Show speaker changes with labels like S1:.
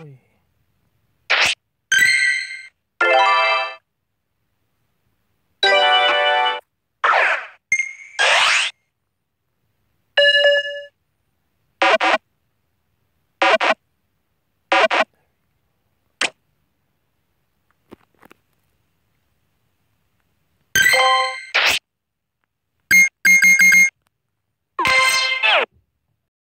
S1: Oi.